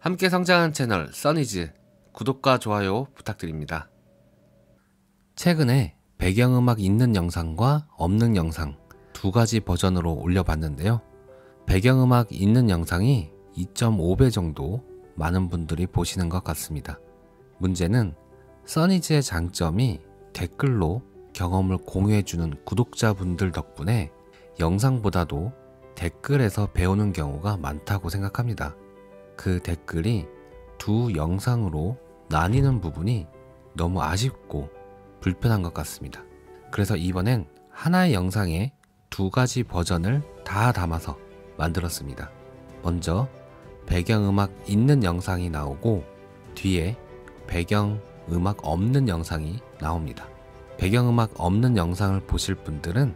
함께 성장한 채널 써니즈 구독과 좋아요 부탁드립니다. 최근에 배경음악 있는 영상과 없는 영상 두 가지 버전으로 올려봤는데요. 배경음악 있는 영상이 2.5배 정도 많은 분들이 보시는 것 같습니다. 문제는 써니즈의 장점이 댓글로 경험을 공유해주는 구독자분들 덕분에 영상보다도 댓글에서 배우는 경우가 많다고 생각합니다. 그 댓글이 두 영상으로 나뉘는 부분이 너무 아쉽고 불편한 것 같습니다. 그래서 이번엔 하나의 영상에 두 가지 버전을 다 담아서 만들었습니다. 먼저 배경음악 있는 영상이 나오고 뒤에 배경음악 없는 영상이 나옵니다. 배경음악 없는 영상을 보실 분들은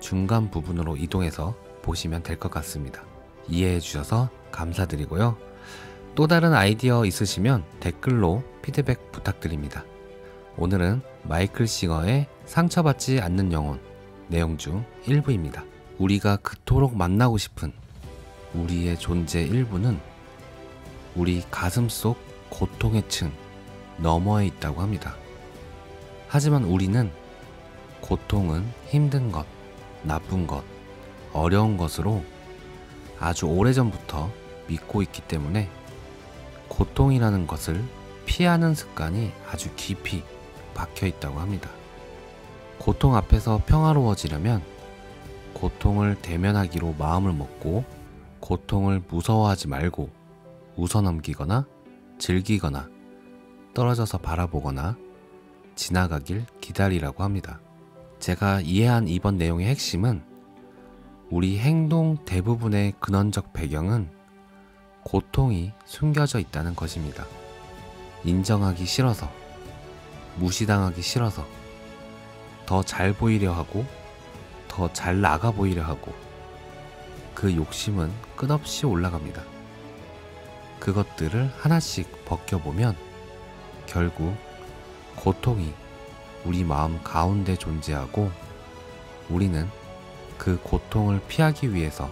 중간 부분으로 이동해서 보시면 될 것 같습니다. 이해해 주셔서 감사드리고요. 또 다른 아이디어 있으시면 댓글로 피드백 부탁드립니다. 오늘은 마이클 싱어의 상처받지 않는 영혼 내용 중 일부입니다. 우리가 그토록 만나고 싶은 우리의 존재 일부는 우리 가슴 속 고통의 층 너머에 있다고 합니다. 하지만 우리는 고통은 힘든 것, 나쁜 것, 어려운 것으로 아주 오래전부터 믿고 있기 때문에 고통이라는 것을 피하는 습관이 아주 깊이 박혀 있다고 합니다. 고통 앞에서 평화로워지려면 고통을 대면하기로 마음을 먹고 고통을 무서워하지 말고 웃어넘기거나 즐기거나 떨어져서 바라보거나 지나가길 기다리라고 합니다. 제가 이해한 이번 내용의 핵심은 우리 행동 대부분의 근원적 배경은 고통이 숨겨져 있다는 것입니다. 인정하기 싫어서, 무시당하기 싫어서, 더 잘 보이려 하고, 더 잘 나가 보이려 하고, 그 욕심은 끝없이 올라갑니다. 그것들을 하나씩 벗겨보면 결국 고통이 우리 마음 가운데 존재하고 우리는 그 고통을 피하기 위해서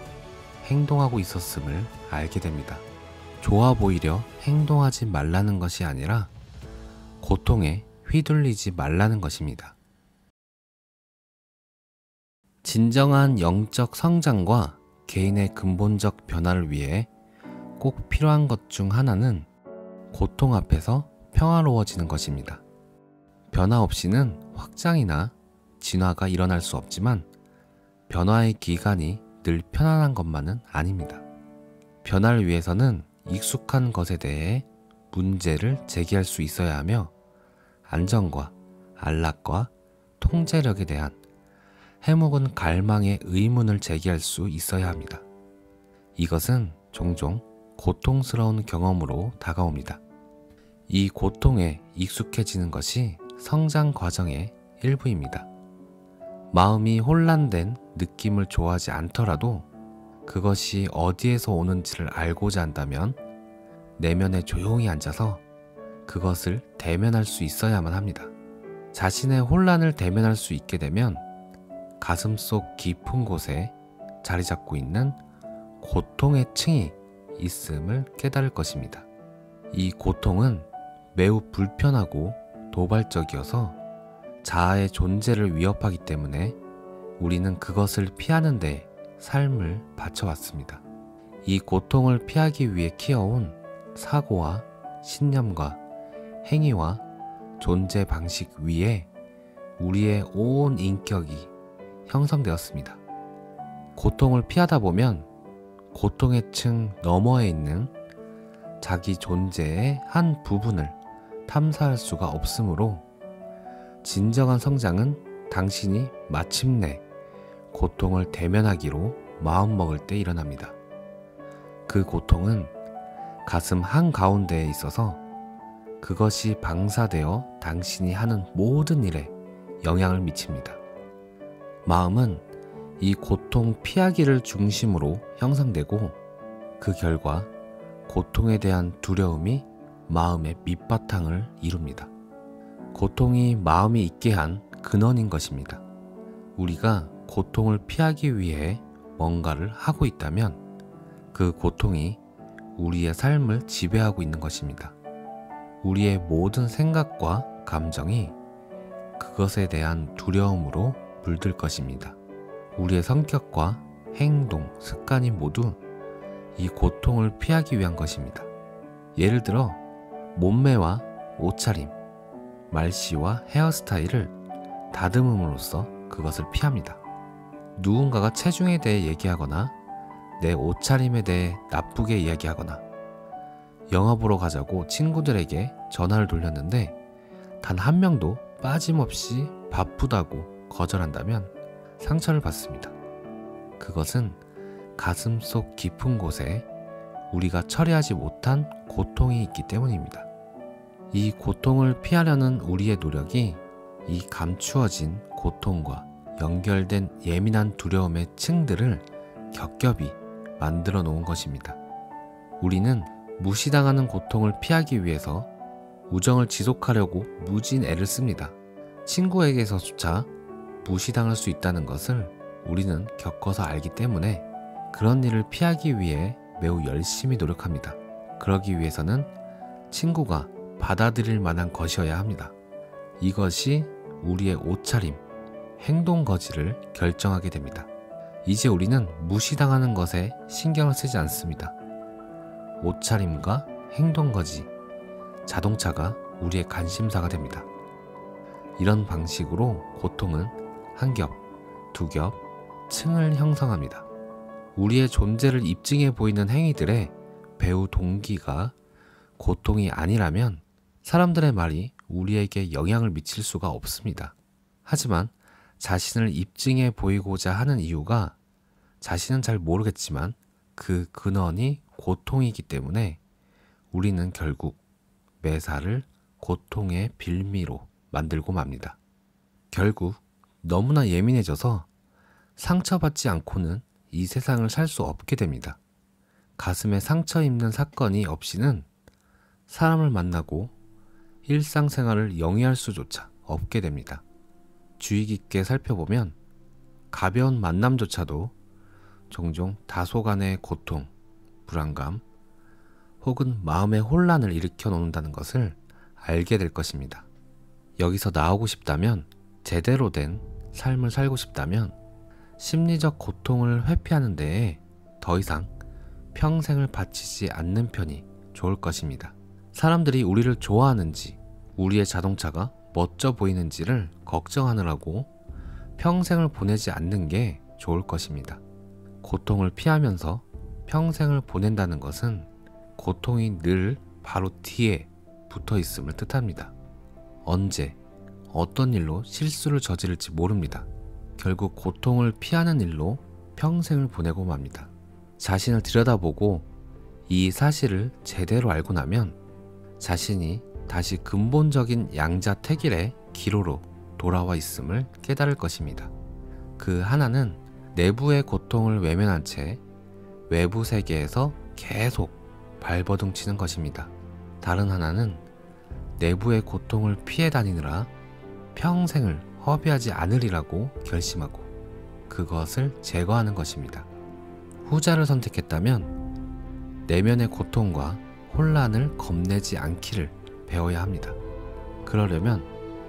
행동하고 있었음을 알게 됩니다. 좋아 보이려 행동하지 말라는 것이 아니라 고통에 휘둘리지 말라는 것입니다. 진정한 영적 성장과 개인의 근본적 변화를 위해 꼭 필요한 것 중 하나는 고통 앞에서 평화로워지는 것입니다. 변화 없이는 확장이나 진화가 일어날 수 없지만 변화의 기간이 늘 편안한 것만은 아닙니다. 변화를 위해서는 익숙한 것에 대해 문제를 제기할 수 있어야 하며 안정과 안락과 통제력에 대한 해묵은 갈망의 의문을 제기할 수 있어야 합니다. 이것은 종종 고통스러운 경험으로 다가옵니다. 이 고통에 익숙해지는 것이 성장 과정의 일부입니다. 마음이 혼란된 느낌을 좋아하지 않더라도 그것이 어디에서 오는지를 알고자 한다면 내면에 조용히 앉아서 그것을 대면할 수 있어야만 합니다. 자신의 혼란을 대면할 수 있게 되면 가슴 속 깊은 곳에 자리 잡고 있는 고통의 층이 있음을 깨달을 것입니다. 이 고통은 매우 불편하고 도발적이어서 자아의 존재를 위협하기 때문에 우리는 그것을 피하는 데 삶을 바쳐왔습니다. 이 고통을 피하기 위해 키워온 사고와 신념과 행위와 존재 방식 위에 우리의 온 인격이 형성되었습니다. 고통을 피하다 보면 고통의 층 너머에 있는 자기 존재의 한 부분을 탐사할 수가 없으므로 진정한 성장은 당신이 마침내 고통을 대면하기로 마음먹을 때 일어납니다. 그 고통은 가슴 한가운데에 있어서 그것이 방사되어 당신이 하는 모든 일에 영향을 미칩니다. 마음은 이 고통 피하기를 중심으로 형성되고 그 결과 고통에 대한 두려움이 마음의 밑바탕을 이룹니다. 고통이 마음이 있게 한 근원인 것입니다. 우리가 고통을 피하기 위해 뭔가를 하고 있다면 그 고통이 우리의 삶을 지배하고 있는 것입니다. 우리의 모든 생각과 감정이 그것에 대한 두려움으로 물들 것입니다. 우리의 성격과 행동, 습관이 모두 이 고통을 피하기 위한 것입니다. 예를 들어 몸매와 옷차림, 말씨와 헤어스타일을 다듬음으로써 그것을 피합니다. 누군가가 체중에 대해 얘기하거나 내 옷차림에 대해 나쁘게 이야기하거나 영화 보러 가자고 친구들에게 전화를 돌렸는데 단 한 명도 빠짐없이 바쁘다고 거절한다면 상처를 받습니다. 그것은 가슴 속 깊은 곳에 우리가 처리하지 못한 고통이 있기 때문입니다. 이 고통을 피하려는 우리의 노력이 이 감추어진 고통과 연결된 예민한 두려움의 층들을 겹겹이 만들어 놓은 것입니다. 우리는 무시당하는 고통을 피하기 위해서 우정을 지속하려고 무진 애를 씁니다. 친구에게서조차 무시당할 수 있다는 것을 우리는 겪어서 알기 때문에 그런 일을 피하기 위해 매우 열심히 노력합니다. 그러기 위해서는 친구가 받아들일 만한 것이어야 합니다. 이것이 우리의 옷차림, 행동 거지를 결정하게 됩니다. 이제 우리는 무시당하는 것에 신경을 쓰지 않습니다. 옷차림과 행동 거지, 자동차가 우리의 관심사가 됩니다. 이런 방식으로 고통은 한 겹, 두 겹, 층을 형성합니다. 우리의 존재를 입증해 보이는 행위들의 배우 동기가 고통이 아니라면 사람들의 말이 우리에게 영향을 미칠 수가 없습니다. 하지만 자신을 입증해 보이고자 하는 이유가 자신은 잘 모르겠지만 그 근원이 고통이기 때문에 우리는 결국 매사를 고통의 빌미로 만들고 맙니다. 결국 너무나 예민해져서 상처받지 않고는 이 세상을 살 수 없게 됩니다. 가슴에 상처 입는 사건이 없이는 사람을 만나고 일상생활을 영위할 수조차 없게 됩니다. 주의 깊게 살펴보면 가벼운 만남조차도 종종 다소간의 고통, 불안감, 혹은 마음의 혼란을 일으켜 놓는다는 것을 알게 될 것입니다. 여기서 나오고 싶다면, 제대로 된 삶을 살고 싶다면, 심리적 고통을 회피하는 데에 더 이상 평생을 바치지 않는 편이 좋을 것입니다. 사람들이 우리를 좋아하는지, 우리의 자동차가 멋져 보이는지를 걱정하느라고 평생을 보내지 않는 게 좋을 것입니다. 고통을 피하면서 평생을 보낸다는 것은 고통이 늘 바로 뒤에 붙어 있음을 뜻합니다. 언제, 어떤 일로 실수를 저지를지 모릅니다. 결국 고통을 피하는 일로 평생을 보내고 맙니다. 자신을 들여다보고 이 사실을 제대로 알고 나면 자신이 다시 근본적인 양자택일의 기로로 돌아와 있음을 깨달을 것입니다. 그 하나는 내부의 고통을 외면한 채 외부 세계에서 계속 발버둥 치는 것입니다. 다른 하나는 내부의 고통을 피해 다니느라 평생을 허비하지 않으리라고 결심하고 그것을 제거하는 것입니다. 후자를 선택했다면 내면의 고통과 혼란을 겁내지 않기를 배워야 합니다. 그러려면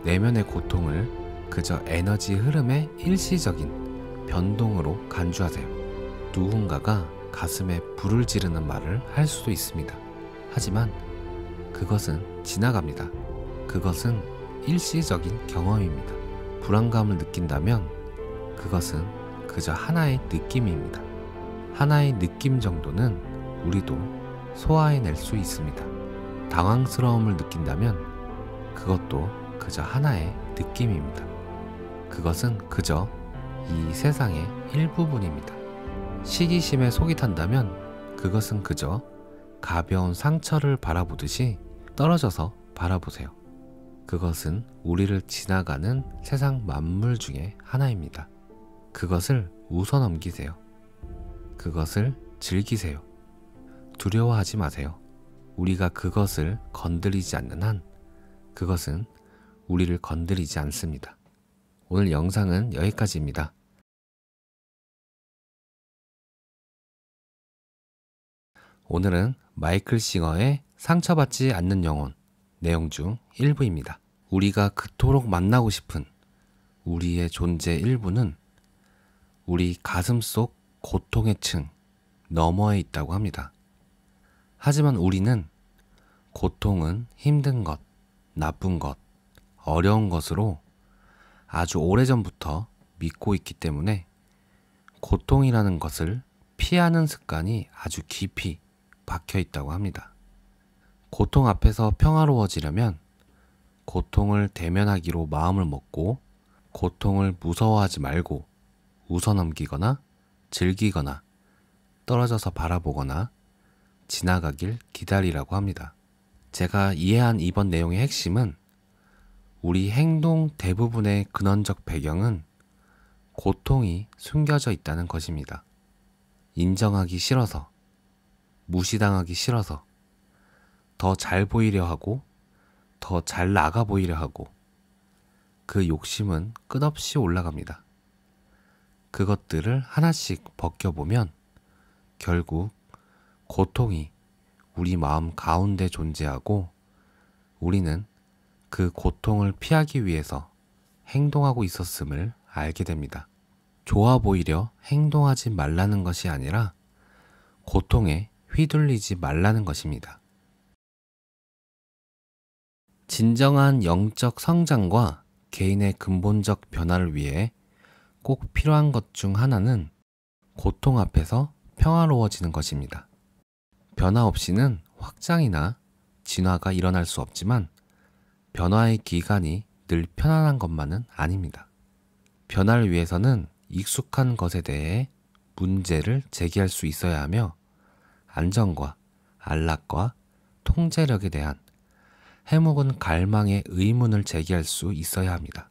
내면의 고통을 그저 에너지 흐름의 일시적인 변동으로 간주하세요. 누군가가 가슴에 불을 지르는 말을 할 수도 있습니다. 하지만 그것은 지나갑니다. 그것은 일시적인 경험입니다. 불안감을 느낀다면 그것은 그저 하나의 느낌입니다. 하나의 느낌 정도는 우리도 소화해낼 수 있습니다. 당황스러움을 느낀다면 그것도 그저 하나의 느낌입니다. 그것은 그저 이 세상의 일부분입니다. 시기심에 속이 탄다면 그것은 그저 가벼운 상처를 바라보듯이 떨어져서 바라보세요. 그것은 우리를 지나가는 세상 만물 중에 하나입니다. 그것을 웃어 넘기세요. 그것을 즐기세요. 두려워하지 마세요. 우리가 그것을 건드리지 않는 한 그것은 우리를 건드리지 않습니다. 오늘 영상은 여기까지입니다. 오늘은 마이클 싱어의 상처받지 않는 영혼 내용 중 일부입니다. 우리가 그토록 만나고 싶은 우리의 존재 일부는 우리 가슴 속 고통의 층 너머에 있다고 합니다. 하지만 우리는 고통은 힘든 것, 나쁜 것, 어려운 것으로 아주 오래전부터 믿고 있기 때문에 고통이라는 것을 피하는 습관이 아주 깊이 박혀 있다고 합니다. 고통 앞에서 평화로워지려면 고통을 대면하기로 마음을 먹고 고통을 무서워하지 말고 웃어넘기거나 즐기거나 떨어져서 바라보거나 지나가길 기다리라고 합니다. 제가 이해한 이번 내용의 핵심은 우리 행동 대부분의 근원적 배경은 고통이 숨겨져 있다는 것입니다. 인정하기 싫어서, 무시당하기 싫어서, 더 잘 보이려 하고, 더 잘 나가 보이려 하고, 그 욕심은 끝없이 올라갑니다. 그것들을 하나씩 벗겨보면 결국 고통이 우리 마음 가운데 존재하고 우리는 그 고통을 피하기 위해서 행동하고 있었음을 알게 됩니다. 좋아 보이려 행동하지 말라는 것이 아니라 고통에 휘둘리지 말라는 것입니다. 진정한 영적 성장과 개인의 근본적 변화를 위해 꼭 필요한 것 중 하나는 고통 앞에서 평화로워지는 것입니다. 변화 없이는 확장이나 진화가 일어날 수 없지만 변화의 기간이 늘 편안한 것만은 아닙니다. 변화를 위해서는 익숙한 것에 대해 문제를 제기할 수 있어야 하며 안정과 안락과 통제력에 대한 해묵은 갈망의 의문을 제기할 수 있어야 합니다.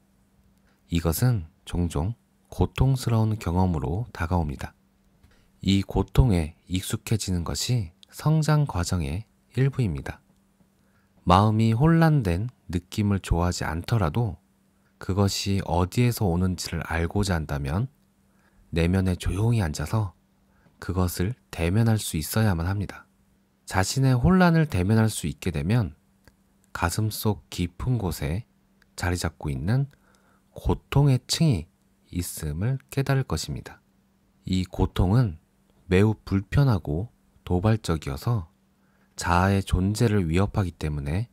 이것은 종종 고통스러운 경험으로 다가옵니다. 이 고통에 익숙해지는 것이 성장 과정의 일부입니다. 마음이 혼란된 느낌을 좋아하지 않더라도 그것이 어디에서 오는지를 알고자 한다면 내면에 조용히 앉아서 그것을 대면할 수 있어야만 합니다. 자신의 혼란을 대면할 수 있게 되면 가슴 속 깊은 곳에 자리 잡고 있는 고통의 층이 있음을 깨달을 것입니다. 이 고통은 매우 불편하고 도발적이어서 자아의 존재를 위협하기 때문에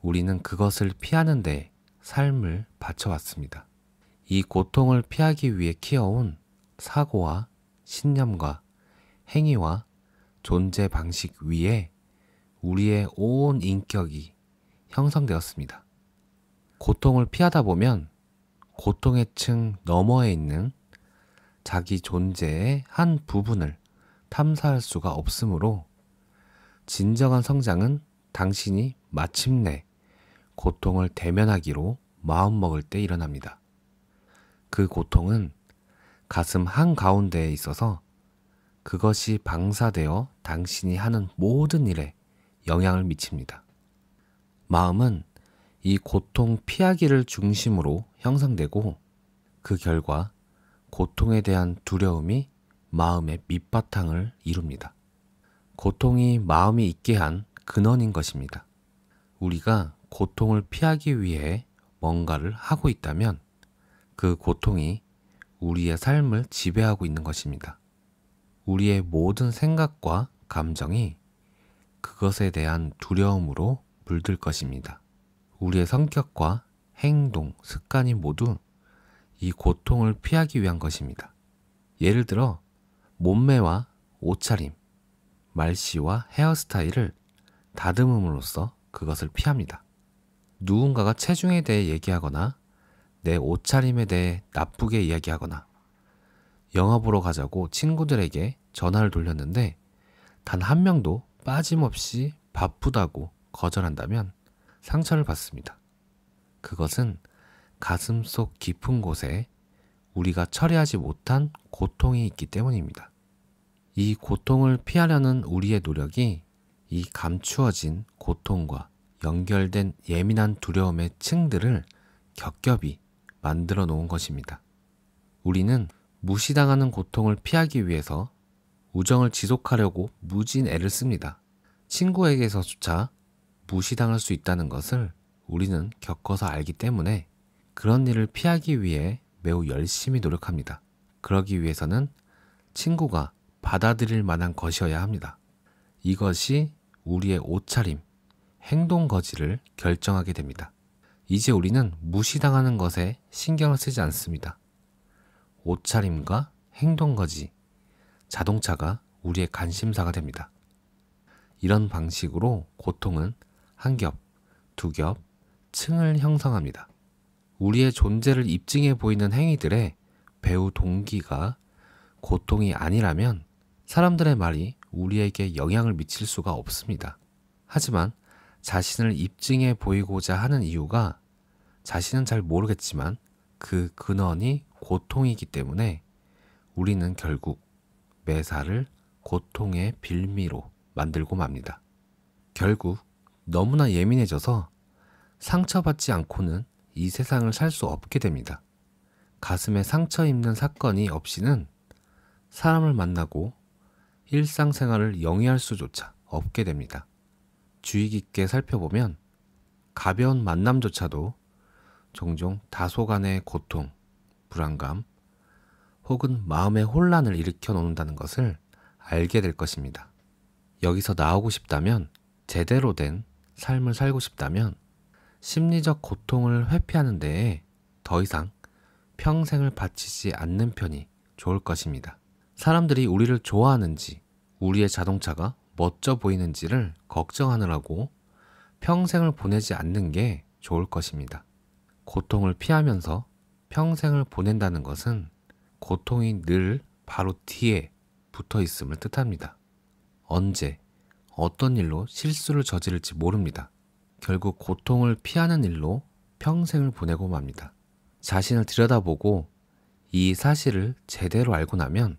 우리는 그것을 피하는 데 삶을 바쳐왔습니다. 이 고통을 피하기 위해 키워온 사고와 신념과 행위와 존재 방식 위에 우리의 온 인격이 형성되었습니다. 고통을 피하다 보면 고통의 층 너머에 있는 자기 존재의 한 부분을 탐사할 수가 없으므로 진정한 성장은 당신이 마침내 고통을 대면하기로 마음먹을 때 일어납니다. 그 고통은 가슴 한가운데에 있어서 그것이 방사되어 당신이 하는 모든 일에 영향을 미칩니다. 마음은 이 고통 피하기를 중심으로 형성되고 그 결과 고통에 대한 두려움이 마음의 밑바탕을 이룹니다. 고통이 마음이 있게 한 근원인 것입니다. 우리가 고통을 피하기 위해 뭔가를 하고 있다면 그 고통이 우리의 삶을 지배하고 있는 것입니다. 우리의 모든 생각과 감정이 그것에 대한 두려움으로 물들 것입니다. 우리의 성격과 행동, 습관이 모두 이 고통을 피하기 위한 것입니다. 예를 들어 몸매와 옷차림, 말씨와 헤어스타일을 다듬음으로써 그것을 피합니다. 누군가가 체중에 대해 얘기하거나 내 옷차림에 대해 나쁘게 이야기하거나 영화 보러 가자고 친구들에게 전화를 돌렸는데 단 한 명도 빠짐없이 바쁘다고 거절한다면 상처를 받습니다. 그것은 가슴 속 깊은 곳에 우리가 처리하지 못한 고통이 있기 때문입니다. 이 고통을 피하려는 우리의 노력이 이 감추어진 고통과 연결된 예민한 두려움의 층들을 겹겹이 만들어 놓은 것입니다. 우리는 무시당하는 고통을 피하기 위해서 우정을 지속하려고 무진 애를 씁니다. 친구에게서조차 무시당할 수 있다는 것을 우리는 겪어서 알기 때문에 그런 일을 피하기 위해 매우 열심히 노력합니다. 그러기 위해서는 친구가 받아들일 만한 것이어야 합니다. 이것이 우리의 옷차림, 행동 거지를 결정하게 됩니다. 이제 우리는 무시당하는 것에 신경을 쓰지 않습니다. 옷차림과 행동 거지, 자동차가 우리의 관심사가 됩니다. 이런 방식으로 고통은 한 겹, 두 겹, 층을 형성합니다. 우리의 존재를 입증해 보이는 행위들의 배우 동기가 고통이 아니라면 사람들의 말이 우리에게 영향을 미칠 수가 없습니다. 하지만 자신을 입증해 보이고자 하는 이유가 자신은 잘 모르겠지만 그 근원이 고통이기 때문에 우리는 결국 매사를 고통의 빌미로 만들고 맙니다. 결국 너무나 예민해져서 상처받지 않고는 이 세상을 살 수 없게 됩니다. 가슴에 상처 입는 사건이 없이는 사람을 만나고 일상생활을 영위할 수조차 없게 됩니다. 주의 깊게 살펴보면 가벼운 만남조차도 종종 다소간의 고통, 불안감, 혹은 마음의 혼란을 일으켜 놓는다는 것을 알게 될 것입니다. 여기서 나오고 싶다면, 제대로 된 삶을 살고 싶다면, 심리적 고통을 회피하는 데에 더 이상 평생을 바치지 않는 편이 좋을 것입니다. 사람들이 우리를 좋아하는지, 우리의 자동차가 멋져 보이는지를 걱정하느라고 평생을 보내지 않는 게 좋을 것입니다. 고통을 피하면서 평생을 보낸다는 것은 고통이 늘 바로 뒤에 붙어 있음을 뜻합니다. 언제, 어떤 일로 실수를 저지를지 모릅니다. 결국 고통을 피하는 일로 평생을 보내고 맙니다. 자신을 들여다보고 이 사실을 제대로 알고 나면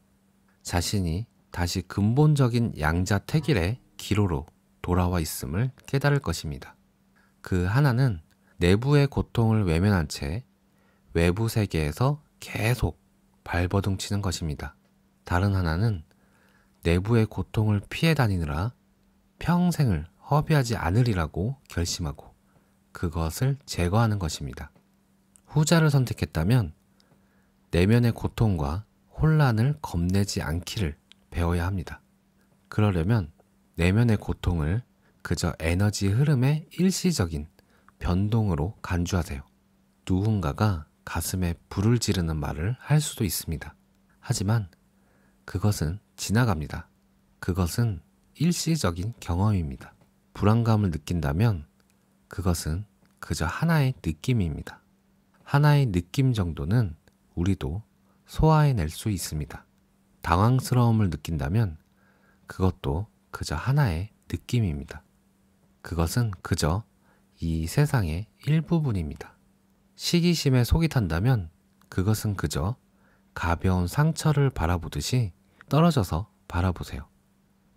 자신이 다시 근본적인 양자택일의 기로로 돌아와 있음을 깨달을 것입니다. 그 하나는 내부의 고통을 외면한 채 외부 세계에서 계속 발버둥 치는 것입니다. 다른 하나는 내부의 고통을 피해 다니느라 평생을 허비하지 않으리라고 결심하고 그것을 제거하는 것입니다. 후자를 선택했다면 내면의 고통과 혼란을 겁내지 않기를 배워야 합니다. 그러려면 내면의 고통을 그저 에너지 흐름의 일시적인 변동으로 간주하세요. 누군가가 가슴에 불을 지르는 말을 할 수도 있습니다. 하지만 그것은 지나갑니다. 그것은 일시적인 경험입니다. 불안감을 느낀다면 그것은 그저 하나의 느낌입니다. 하나의 느낌 정도는 우리도 소화해낼 수 있습니다. 당황스러움을 느낀다면 그것도 그저 하나의 느낌입니다. 그것은 그저 이 세상의 일부분입니다. 시기심에 속이 탄다면 그것은 그저 가벼운 상처를 바라보듯이 떨어져서 바라보세요.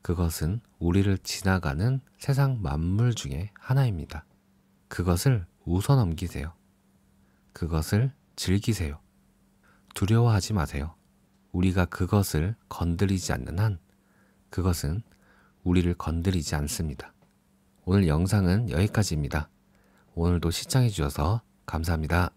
그것은 우리를 지나가는 세상 만물 중에 하나입니다. 그것을 웃어 넘기세요. 그것을 즐기세요. 두려워하지 마세요. 우리가 그것을 건드리지 않는 한 그것은 우리를 건드리지 않습니다. 오늘 영상은 여기까지입니다. 오늘도 시청해 주셔서 감사합니다.